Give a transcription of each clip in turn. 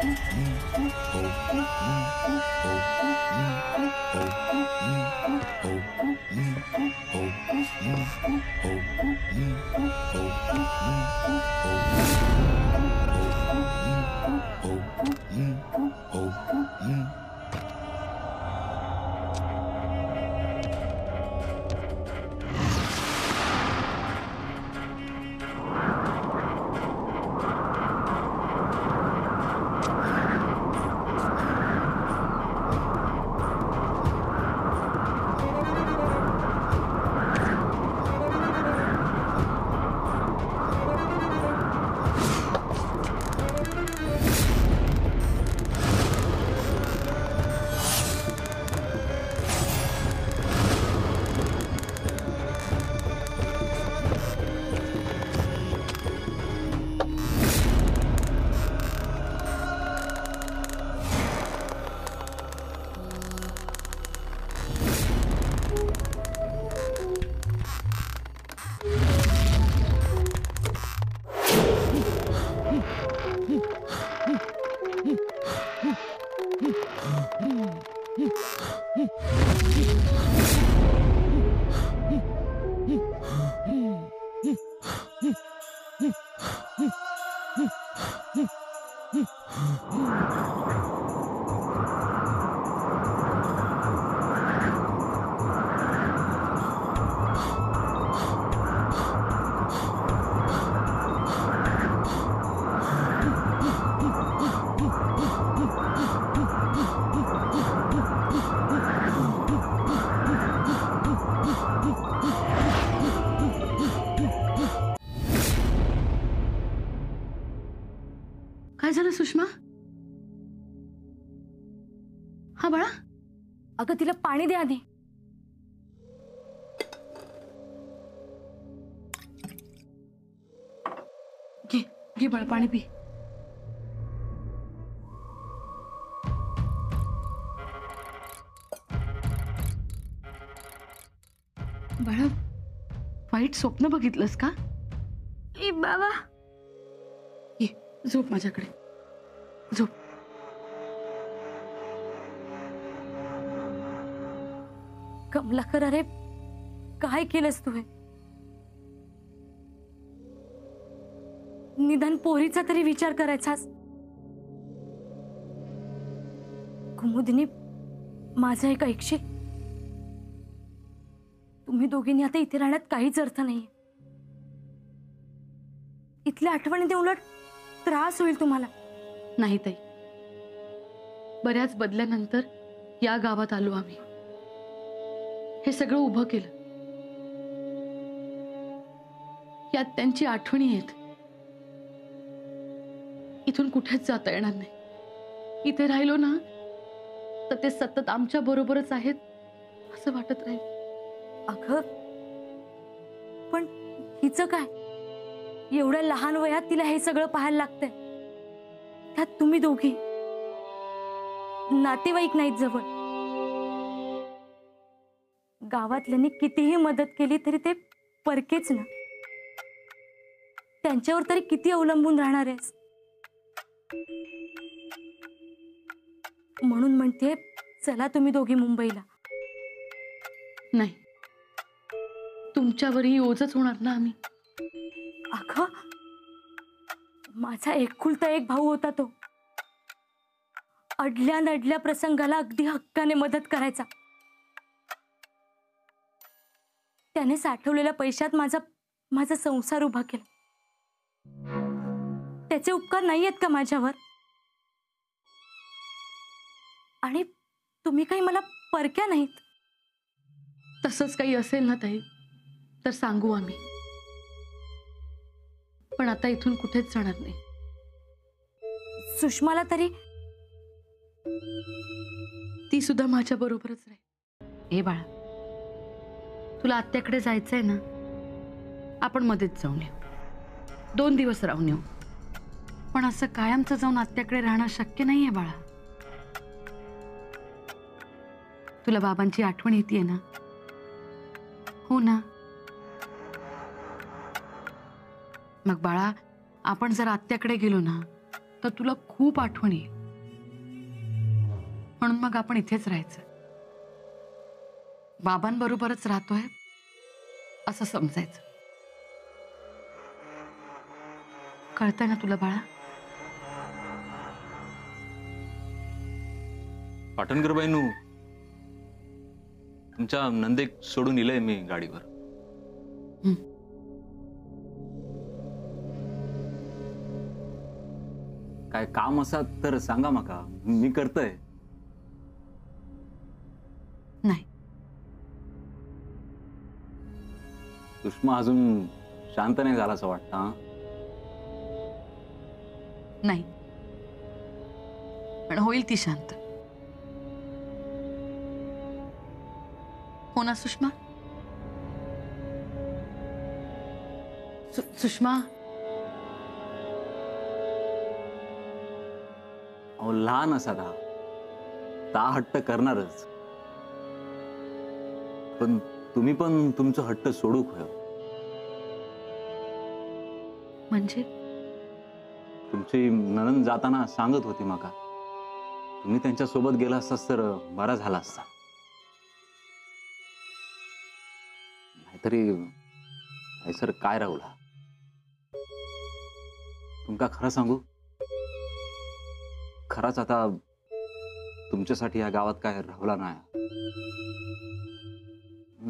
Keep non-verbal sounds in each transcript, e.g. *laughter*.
काय अगं तिला पाणी दे आधी. घे घे बाळा पाणी पी. बाळा वाईट स्वप्न बघितलंस का? ए बाबा. ये झोप माझ्याकडे. कमलाकर अरे काय केलंस तू हे? निदान पोरीचा तरी विचार करायचास? कुमुदिनी माझं एक ऐकशील? तुम्ही दोघींनी आता इथे राहण्यात काहीच अर्थ नाहीये. इथल्या आठवणीने उलट त्रास होईल तुम्हाला. नाही ताई. बऱ्याच बदल्यानंतर या गावात आलो आम्ही. हे सगळं उभं केलं. यात त्यांची आठवणी आहेत. इथून कुठेच जाता येणार नाही. इथे राहिलो ना तर ते सतत आमच्या बरोबरच आहेत असं वाटत राहील. अगं पण हिचं काय? एवढ्या लहान वयात तिला हे सगळं पाहायला लागतंय. त्यात तुम्ही दोघी नातेवाईक नाहीत जवळ. गावातल्यांनी कितीही मदत केली तरी ते परकेच ना. त्यांच्यावर तरी किती अवलंबून राहणार आहेस? म्हणून म्हणते चला तुम्ही दोघी मुंबईला. नाही. तुमच्यावरही ओझच होणार ना आम्ही. अगं माझा एकुलता एक भाऊ होता तो. अडल्या नडल्या प्रसंगाला अगदी हक्काने मदत करायचा. त्याने साठवलेल्या पैशात माझा माझा संसार उभा केला. त्याचे उपकार नाही आहेत का माझ्यावर? आणि तुम्ही काही मला परक्या नाहीत? तसंच काही असेल ना ताई तर सांगू आम्ही. पण आता इथून कुठेच जाणार नाही. सुषमाला तरी ती सुद्धा माझ्या बरोबरच राहील. ए बाळा तुला आत्याकडे जायचंय ना आपण मध्येच जाऊन येऊ. दोन दिवस राहून येऊ. पण असं कायमचं जाऊन आत्याकडे राहणं शक्य नाही आहे बाळा. तुला बाबांची आठवण येते ना? हो ना? मग बाळा आपण जर आत्याकडे गेलो ना तर तुला खूप आठवण येईल. म्हणून मग आपण इथेच राहायचं. बाबांबरोबरच राहतोय असं समजायचं. कळतंय ना तुला बाळा? पाटणकर बाईनू तुमच्या नंदेक सोडून इलंय मी गाडीवर. काय काम असा तर सांगा माका. मी करतय. सुषमा अजून शांत नाही झाला असं वाटतं हा? नाही. पण होईल ती शांत. हो ना सुषमा? सु- सुषमा? अहो लहान असा ता ता हट्ट करणारच. पण तुम्ही पण तुमचं हट्ट सोडू खय. म्हणजे? तुमची ननन जाताना सांगत होती माका तुम्ही त्यांच्यासोबत गेला असतास तर बरा झाला असता. नाहीतरी सर काय राहुला? तुमका खरं सांगू? खराच आता तुमच्यासाठी या गावात काय राहुला नाही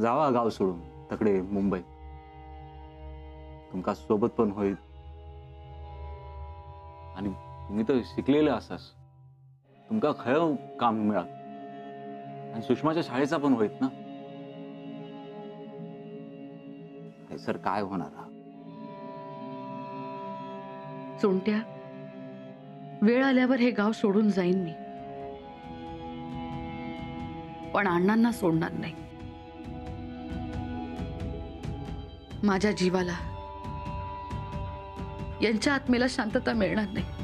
जावा गाव सोडून तकडे मुंबई. तुमका सोबत पण होईल आणि तुम्ही तर शिकलेले असास तुमका खरं काम मिळा आणि सुषमाच्या शाळेचा पण होईत ना? सर काय होणार हा? चोंट्या वेळ आल्यावर हे गाव सोडून जाईन मी. पण अण्णांना सोडणार नाही. माझ्या जीवाला यांच्या आत्मेला शांतता मिळणार नाही.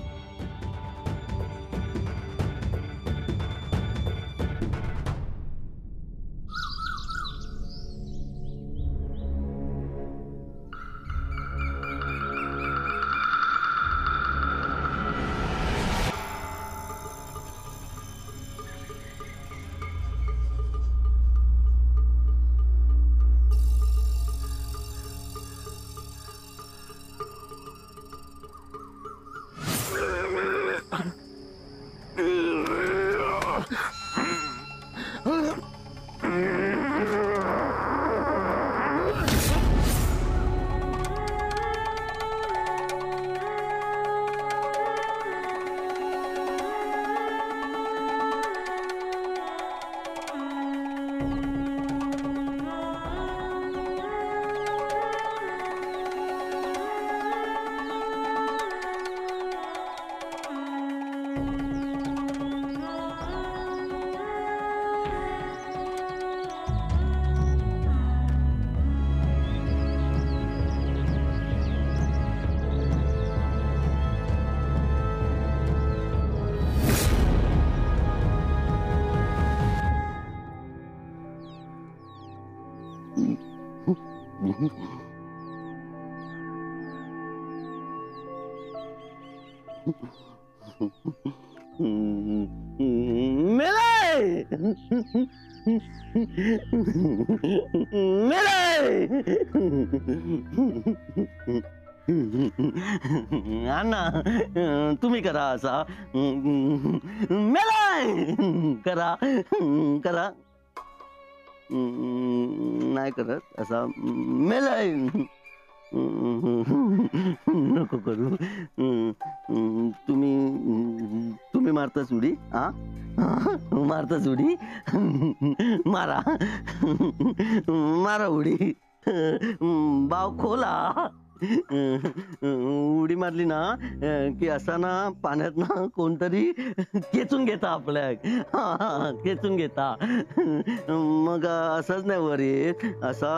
मेलाय *laughs* अण्णा तुम्ही करा असा. मेलाय! करा करा. नाही करत असा. मेलाय! नको करू. तुम्ही तुम्ही मारता उडी हा? मारता उडी मारा. मारा उडी. बाव खोला. उडी मारली ना की असा ना पाण्यात ना कोणतरी खेचून घेता आपल्या. हा, खेचून घेता. मग असंच नाही वर येत असा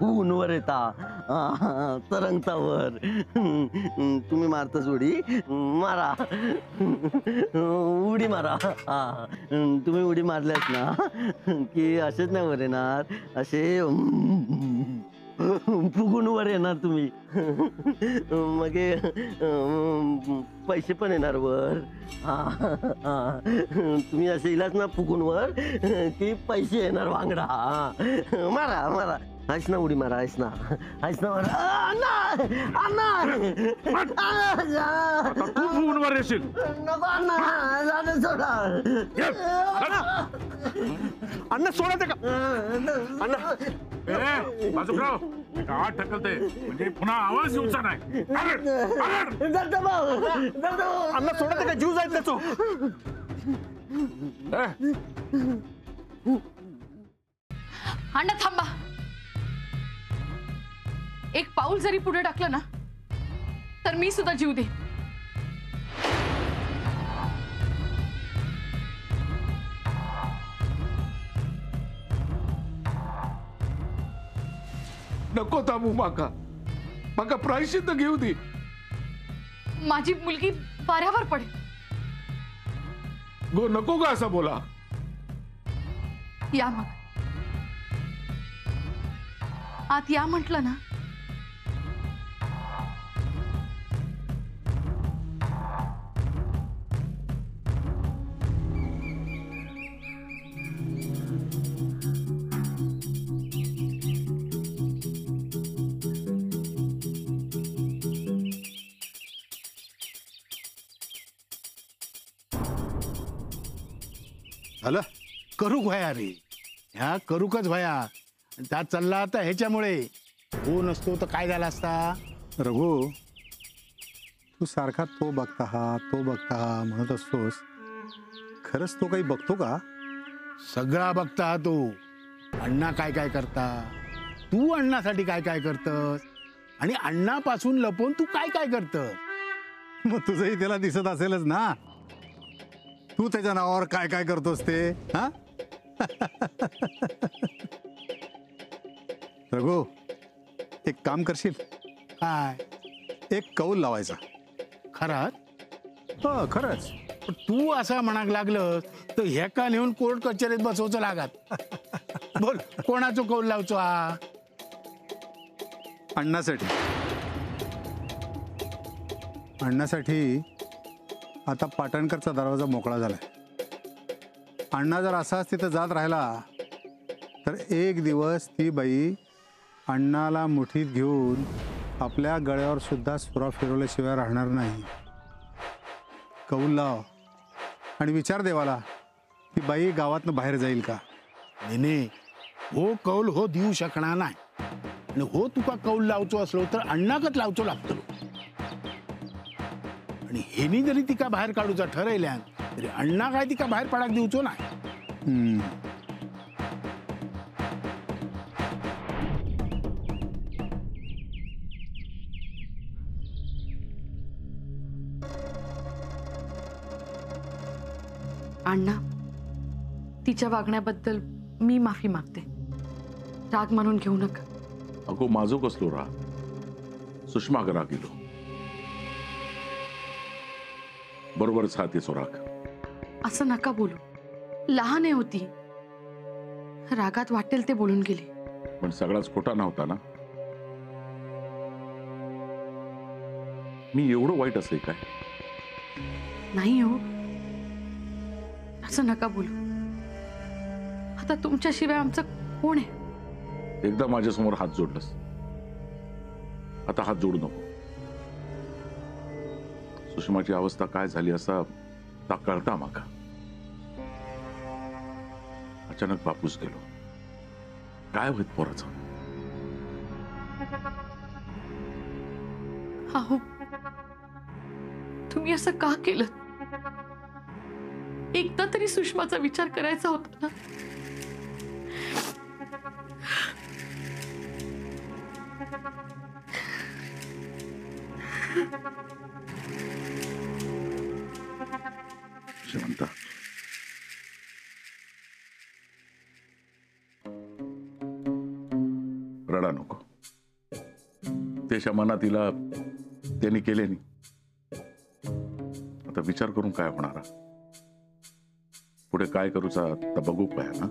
पून वर येता. हा, तरंगता वर तुम्ही मारताच उडी मारा. उडी मारा. हा तुम्ही उडी मारल्यात ना की असेच नाही वर येणार असे फुगून वर येणार तुम्ही. मग पैसे पण येणार वर. हा, हा. तुम्ही असे इलाच ना फुगून वर की पैसे येणार वांगडा. मारा मारा. आहेस ना उडी मारा आहेस ना. आहेस ना मारा. अण्णा अण्णा. तू येशील. नको अण्णा. जाणं सोडा. अण्णा सोडा ते का? अण्णा. ए बाजूराव गावात ढकलते. म्हणजे पुन्हा आवाज येऊचा नाही. दत्तभाऊ दत्तभाऊ अण्णा सोडा ते का? जीव जाईल त्याचो. ए, अण्णा थांबा. एक पाऊल जरी पुढे टाकलं ना तर मी सुद्धा जीव दे नको थांबू माका. माका प्रायश्चित्त घेऊ दे. माझी मुलगी वाऱ्यावर पडेल. गो नको का असं बोला. या मग. आत या म्हटलं ना झालं? करूक व्हाया रे. ह्या करूकच व्हाया आणि त्यात चालला आता ह्याच्यामुळे. हो नसतो तर काय झाला असता? रघु तू सारखा तो बघता हा तो बघता हा म्हणत असतोस. खरंच तो काही बघतो का? सगळा बघता हा तो. अण्णा काय काय करता? तू अण्णासाठी काय काय करतस? आणि अण्णापासून लपवून तू काय काय करतस? मग तुझंही त्याला दिसत असेलच ना. तू त्याच्या नावावर काय काय करतोस ते हा? रघु एक काम करशील? काय? एक कौल लावायचा. खरंच? हो खरंच. पण तू असं म्हणाक लागलं तर ह्या का नेऊन कोर्ट कचेरीत बसवचं लागत? बोल कोणाचं कौल लावचो हा? अण्णासाठी. अण्णासाठी आता पाटणकरचा दरवाजा मोकळा झालाय. अण्णा जर असाच तिथं जात राहिला तर एक दिवस ती बाई अण्णाला मुठीत घेऊन आपल्या गळ्यावर सुद्धा सुरा फिरवल्याशिवाय राहणार नाही. कौल लाव. आणि विचार देवाला ती बाई गावातनं बाहेर जाईल का? नेने हो कौल हो देऊ शकणार नाही. आणि हो तुका कौल लावचो असलो तर अण्णाकच लावचो लागतो आणि हेनी जरी तिका बाहेर काढूचा ठरयल्यान तरी अण्णा काय तिका बाहेर पडाक देऊचो नाही हम्म. अण्णा तिच्या वागण्याबद्दल मी माफी मागते. राग मानून घेऊ नका. अगो माझो कसलो रा सुषमा घरा गेलो. बरोबरच हा तिचो राग असं नका बोलू. लहान आहे होती. रागात वाटेल ते बोलून गेली. पण सगळाच खोटा नव्हता ना? मी एवढं वाईट असे काय? नाही हो. असं नका बोलू. आता तुमच्याशिवाय आमचं कोण आहे? एकदा माझ्यासमोर हात जोडलंस. आता हात जोडू नको. सुषमाची अवस्था काय झाली असा ता कळता माका. अचानक बापूस गेलो. काय होत पोराच? तुम्ही असं का केलं? एकदा तरी सुषमाचा विचार करायचा होता ना? शेवंता रडा नको. त्याच्या मनात तिला त्यांनी केले नाही. आता विचार करून काय होणार हा? पुढे काय करूचा आता बघू काय ना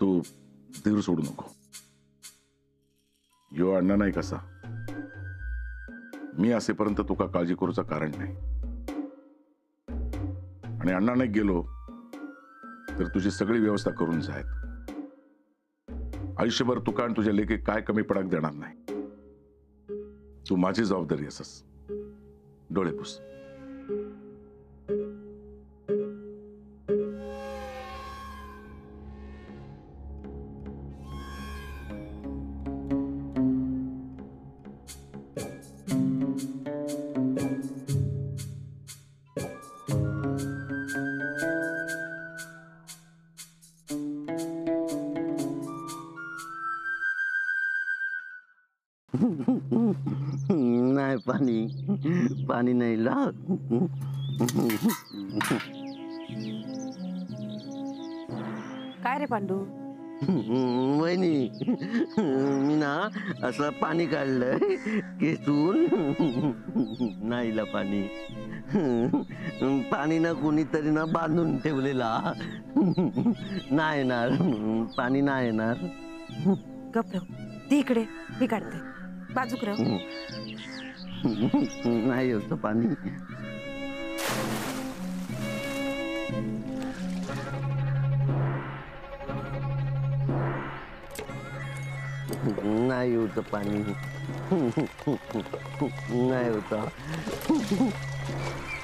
तू धीर सोडू नको. यो अण्णा नाही कसा? मी असेपर्यंत तुका काळजी करूचा कारण नाही. आणि अण्णाने गेलो तर तुझी सगळी व्यवस्था करून जायत आयुष्यभर तुका आणि तुझ्या लेखे काय कमी पडाक देणार नाही. तू माझी जबाबदारी असस. डोळे पुस. पाणी पाणी नाही ला काय रे पांडू? वहिनी मी ना असं पाणी काढलंय केसून. नाहीला पाणी. पाणी ना कोणीतरी ना बांधून ठेवलेला. नाही येणार. पाणी नाही येणार. गप्र ती इकडे. मी काढते. बाजूक राव *laughs* नाही होतं पाणी. नाही होतं पाणी. *laughs* नाही होतं. *laughs*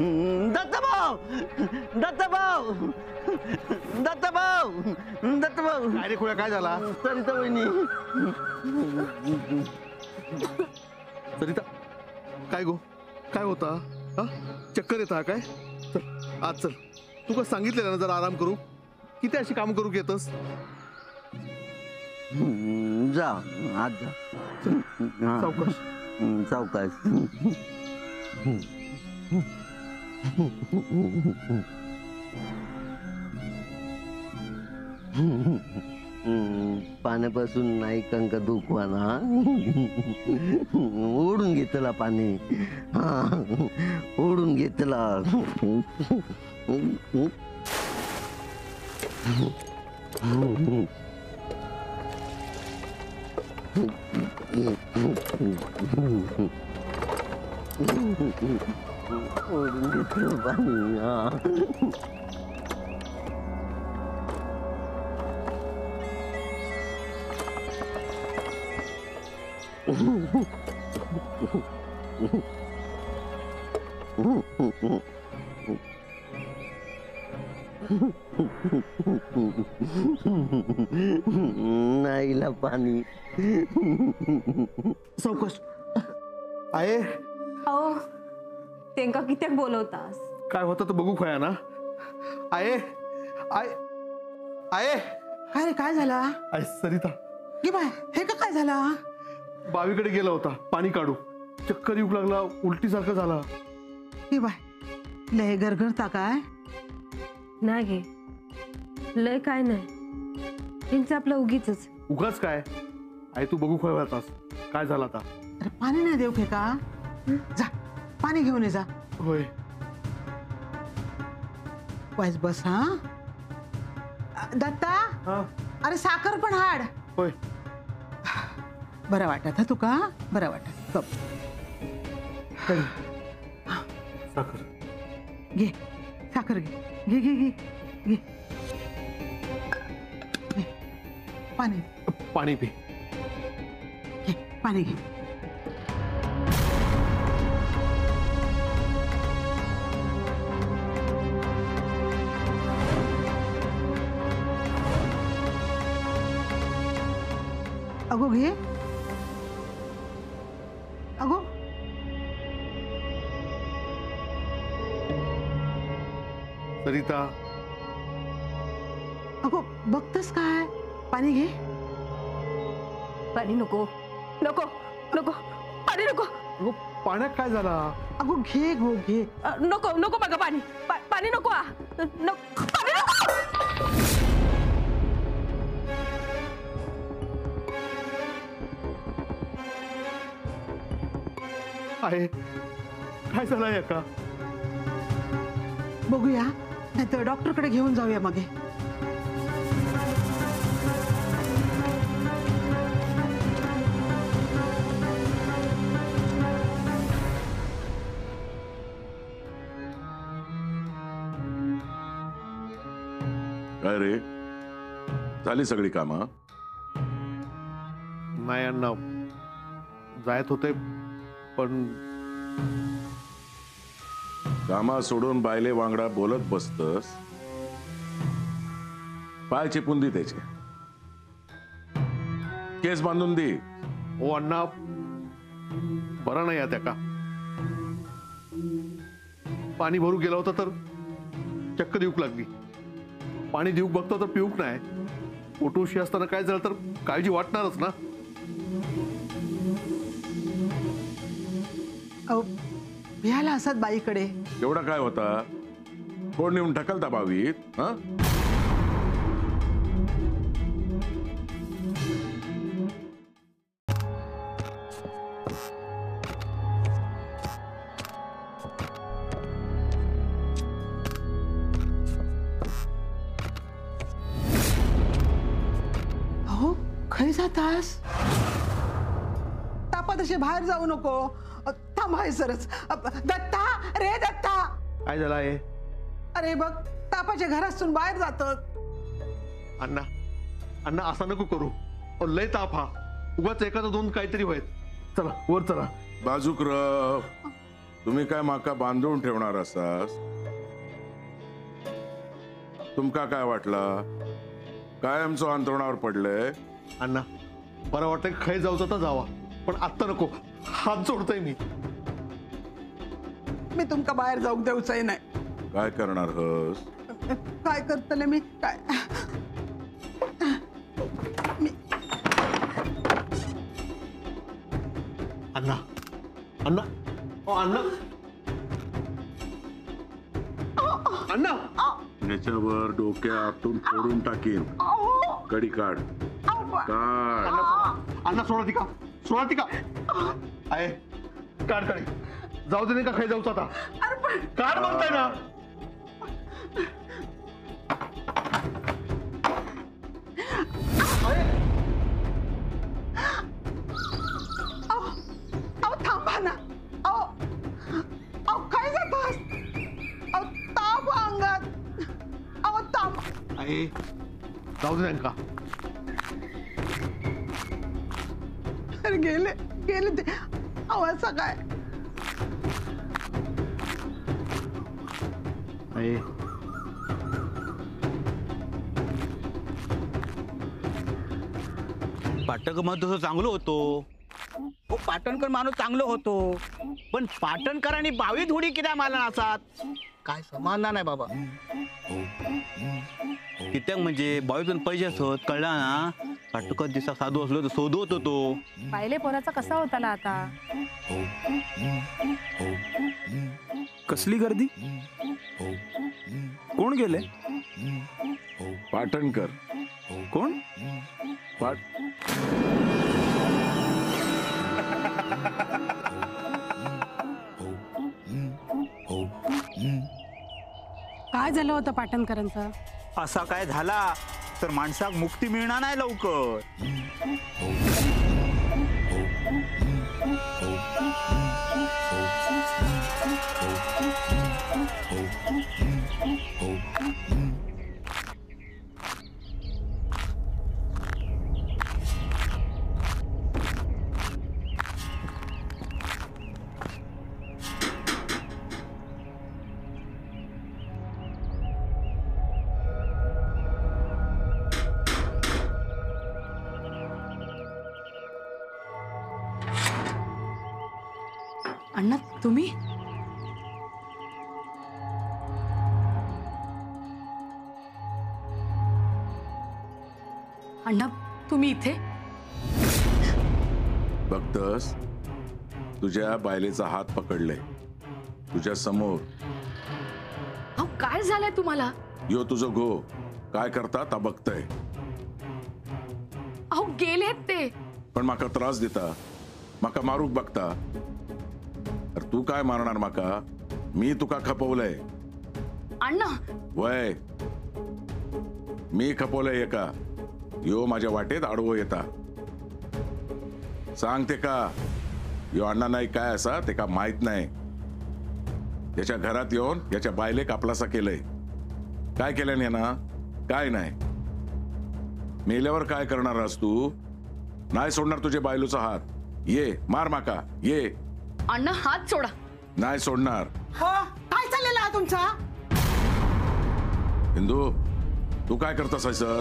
दत्तभाऊ! दत्तभाऊ! दत्तभाऊ! दत्तभाऊ! काय रे खुळ्या काय झाला? सरिता वहिनी सरिता काय गो? काय होता? हा? चक्कर येता काय? चल आज चल. तू का सांगितलेलं ना जरा आराम करू. किती अशी काम करू घेतस? जा आज जा. सावकाश. सावकाश. पाण्यापासून नाही कंक दुखवाना ओढून घेतला पाणी. हा ओढून घेतला ओढून घेतलं पाणी. नाहीला पाणी सावकाश. आहे अहो तेंका कित्याक बोलवतास? काय होतं तर बघू खया ना. आहे आय आहे काय रे काय झाला? आहे सरिता. की बाय हे का काय झाला? बावीकडे गेला होता पाणी काढू. चक्कर येऊ लागला उलटी सारखं झाला. की बाय लय गरगरता काय? नाही गे. लय काय नाही. यांचं आपलं उगीच उगाच काय? आहे तू बघू खवळतास काय झालं आता? अरे पाणी नाही देऊ का जा. पाणी घेऊन ये जा. होय. वाईस बस हा? दत्ता? हा. अरे साखर पण हाड. होय. बरं वाटत हा तुका? बरं वाटत. गप. साखर. घे. साखर घे. घे घे घे. घे. घे. पाणी. पाणी पी. घे. पाणी घे. अगो घे अगो। सरिता। अगो बघतस काय पाणी घे? पाणी नको नको नको पाणी नको। अगो पाण्यात काय झाला? अगो घे गो घे. अ, नको नको बघा पाणी पा- पाणी नको आ. नको पाणी नको! आहे. काय झालं या का बघूया. नाहीतर डॉक्टरकडे घेऊन जाऊया मागे. काय रे? झाली सगळी कामं? नाही अण्णा. जायत होते. पण कामा सोडून बायले वांगडा बोलत बसतस. पाय चिपून दे त्याचे. केस बांधून दे. ओ अण्णा. बरं नाही त्या का? पाणी भरू गेला होता तर चक्क देऊक लागली. पाणी देऊक बघतो तर पिऊक नाही. पोटोशी असताना काय झालं तर काळजी वाटणारच ना? अहो भ्याला असत बाईकडे. एवढा काय होता? कोण नेऊन ढकलता बावीत? हा? अहो जातास तापात असे बाहेर जाऊ नको. हाय सरच अ, दत्ता रे दत्ता. काय झालं आहे? अरे बघ तापाच्या घरातून बाहेर जातात अण्णा अण्णा असा नको करू. अहो, लय ताप हा. उगाच एखादं दोन काहीतरी व्हायत चला वर चला. बाजूकराव तुम्ही काय माका बांधून ठेवणार असास तुमका काय वाटला? कायमचं अंतरुणावर पडलंय? अण्णा बरं वाटतं खय जाऊचा तर जावा. पण आत्ता नको. हात जोडतोय मी. मी तुमका बाहेर जाऊ देऊचंय नाही. काय करणार हस? काय करतले मी? काय अण्णा. अण्णा. ओ अण्णा. अण्णा. याच्यावर डोक्या आतून फोडून टाकीन. कडी काढ. काढ. अण्णा सोडा ती का? सोडा ती का? आहे काढ काढ जाऊ दे नाही का खाई जाऊच आता. काढ म्हणताय ना. अहो थांबा ना. अहो अहो काय जातास अहो ताप अंगात. अहो जाऊ दे का अरे गेले गेले ते. आवाज काय? आहे पाटणकर माणूस तसं चांगलं होतो. हो पाटणकर माणूस चांगलं होतो. पण पाटणकर आणि बावी थोडी किती मला नासात काय समाधान नाही बाबा. कित्याक म्हणजे बावीतून पैसे असत कळला ना? पाटणकर दिसा साधू असलो तर शोधवत होतो पाहिले पोराचा कसा होताला आता? कसली गर्दी? कोण गेले? पाटणकर. कोण? पाट काय झालं होतं पाटणकरांच? असा काय झाला तर माणसाक मुक्ती मिळणार नाही लवकर. अण्णा तुम्ही इथे? बघतस? तुझ्या बायलेचा हात पकडले तुझ्या समोर. अहो काय झालंय तुम्हाला? यो तुझं गो. काय करता ता बघतय. अहो गेलेत ते. पण माका त्रास देता. माका मारूक बघता. तर तू काय मारणार माका? मी तुका खपवलंय. अण्णा! वय. मी खपवलंय एका. यो माझ्या वाटेत आडवो येता. सांग ते का यो अण्णा नाही काय असा ते का माहीत नाही. त्याच्या घरात येऊन याच्या बायले कापलासा केलंय. काय केलं यानं काय नाही. मेल्यावर काय करणार आहेस तू? नाही सोडणार तुझे बायलूचा हात. ये मार माका. ये. अण्णा हात सोडा. नाही सोडणार. हो काय चाललेलं तुमचा? हिंदू तू काय करतास सर?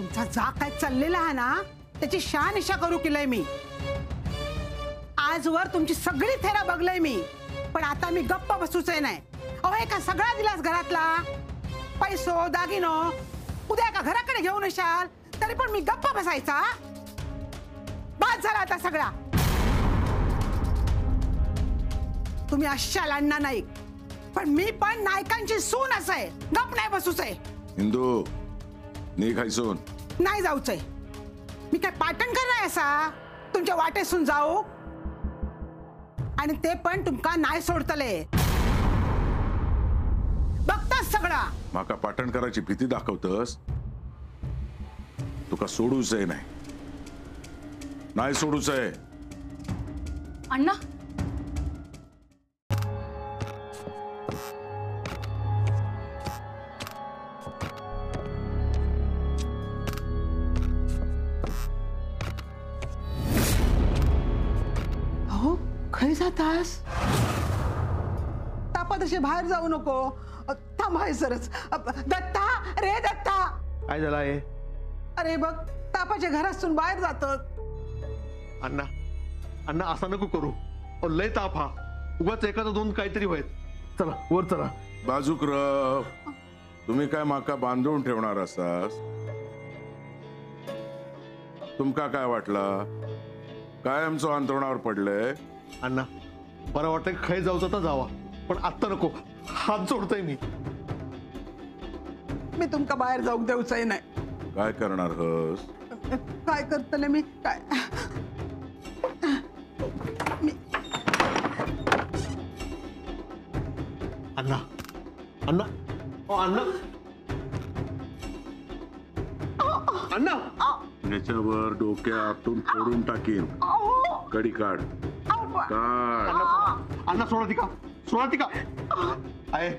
तुमचा जा काय चाललेला आहे ना त्याची शहानिशा करू केलंय मी. आजवर तुमची सगळी थेरा बघलंय मी पण आता मी गप्प बसूच आहे नाही. अहो हे का सगळा दिलास घरातला. पैसो दागिनो उद्या का घराकडे घेऊन येशाल तरी पण मी गप्प बसायचा बाद झाला आता सगळा. तुम्ही अशाल अण्णा नाईक पण मी पण नायकांची सून असं आहे गप नाही बसूच आहे हिंदू नी खायसून नाही जाऊच आहे. मी काय पाटण करणार असा? तुमच्या वाटेसून जाऊ. आणि ते पण तुमका नाही सोडतले. बघताच सगळा. माका पाटण करायची भीती दाखवतस? तुका सोडूच आहे नाही. नाही सोडूच आहे अण्णा खय जातास तापात असे बाहेर जाऊ नको. अ, थांब आहे सरच दत्ता रे दत्ता. काय झालं आहे? अरे बघ तापाच्या घरातून बाहेर जातात अण्णा अण्णा असा नको करू. अहो, लय ताप हा. उगाच एखादा दोन काहीतरी व्हायत. चला वर चला. बाजूक र तुम्ही काय माका बांधून ठेवणार असास तुमका काय वाटला? काय आमचं अंतरुणावर पडलंय? अण्णा बरं वाटतं खय जाऊचा तर जावा पण आत्ता नको. हात जोडतोय मी. मी तुमका बाहेर जाऊ देऊच नाही. काय करणार हस? काय करतले मी? काय? अण्णा अण्णा ओ अण्णा. अण्णा. याच्यावर डोक्या आतून फोडून टाकीन. कडी काढ. काढ. अण्णा सोडा. ती का? सोडा ती का? आहे.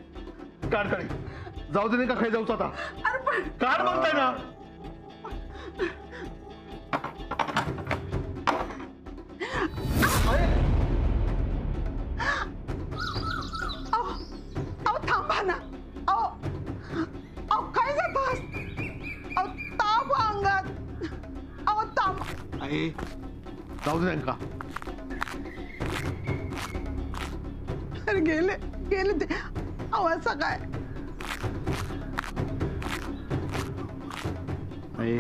काढ काढ. जाऊ दे नाही का खाई जाऊच आता. काढ म्हणताय ना. अहो थांबा ना. गेले गेले ते. आवाज काय आहे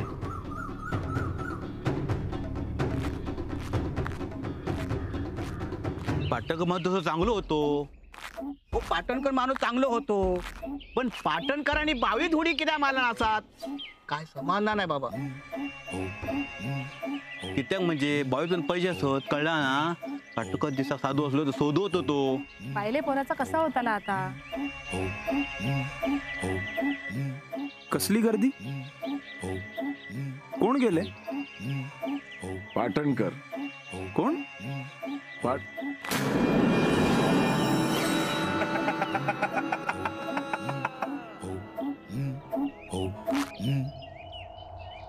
पाटक मग तसं चांगलं होतो. हो पाटणकर माणूस चांगलं होतो. पण पाटणकर आणि बावी धुडी किती मला असतात काय समाधान नाही बाबा. कित्याक म्हणजे बावीतून पैसे असत कळला ना? पाटकर दिसा साधू असलो तर शोधवत होतो पाहिले पोराचा कसा होता आता? कसली गर्दी? कोण गेले? पाटणकर. कोण? पाट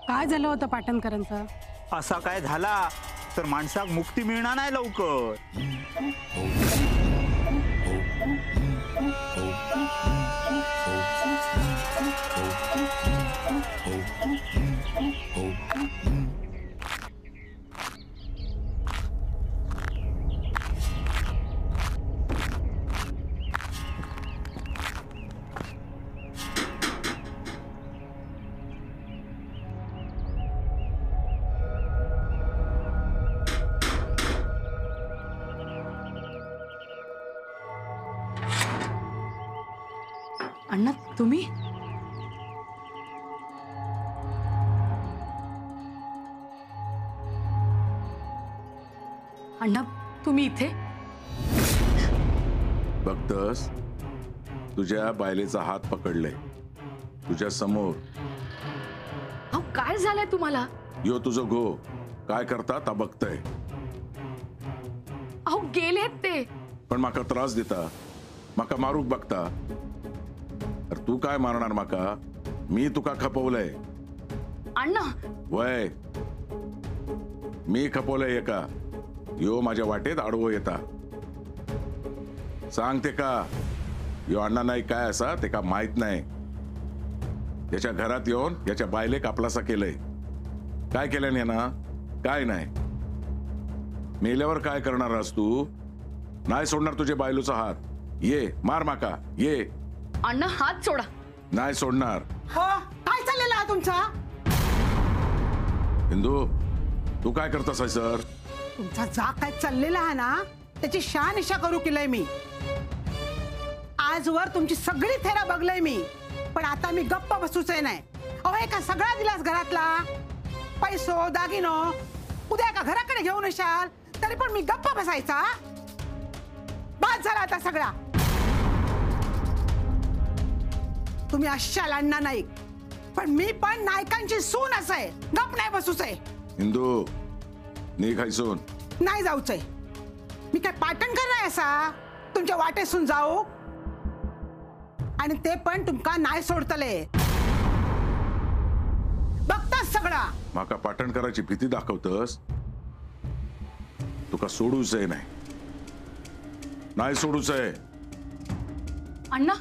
काय झालं होतं पाटणकरांचं? असा काय झाला? तर माणसाक मुक्ती मिळणार नाही लवकर. अण्णा तुम्ही? अण्णा तुम्ही इथे? बघतस? तुझ्या बायलेचा हात पकडले. तुझ्या समोर. अहो काय झालंय तुम्हाला? यो तुझं गो. काय करता ता बघतय. अहो गेलेत ते. पण माका त्रास देता. माका मारूक बघता. तू काय मारणार माका? मी तुका खपवलंय. अण्णा! वय! मी खपवलंय एका. यो माझ्या वाटेत आडवो येता. सांग ते का? यो अण्णा नाही काय असा ते का माहीत नाही. त्याच्या घरात येऊन याच्या बायले कापलासा केलंय. काय केल्याने याना काय नाही. मेल्यावर काय करणार तू? नाही सोडणार तुझे बायलूचा हात. ये मार माका. ये. अण्णा हात सोडा. नाही सोडणार. हो? काय चाललेलं हा तुमचा? हिंदू तू काय करतास आहे सर? तुमचा जा काय चाललेला आहे ना त्याची शहानिशा करू केलंय मी. आजवर तुमची सगळी थेरा बघलंय मी. पण आता मी गप्प बसूच आहे नाही. अहो एका सगळा दिलास घरातला. पैसो दागिनो उद्या एका घराकडे घेऊन येशाल तरी पण मी गप्प बसायचा बाद झाला आता सगळा. तुम्ही अशाल अण्णा नाईक पण मी पण नायकांची सून असं गप नाही बसूच आहे. हिंदू नी खायसून नाही जाऊच आहे. मी काय पाटण करणार असा? तुमच्या वाटेसून जाऊ. आणि ते पण तुमका नाही सोडतले. बघताच सगळा. माका पाटण करायची भीती दाखवतस? तुका सोडूच आहे नाही. नाही सोडूच आहे. अण्णा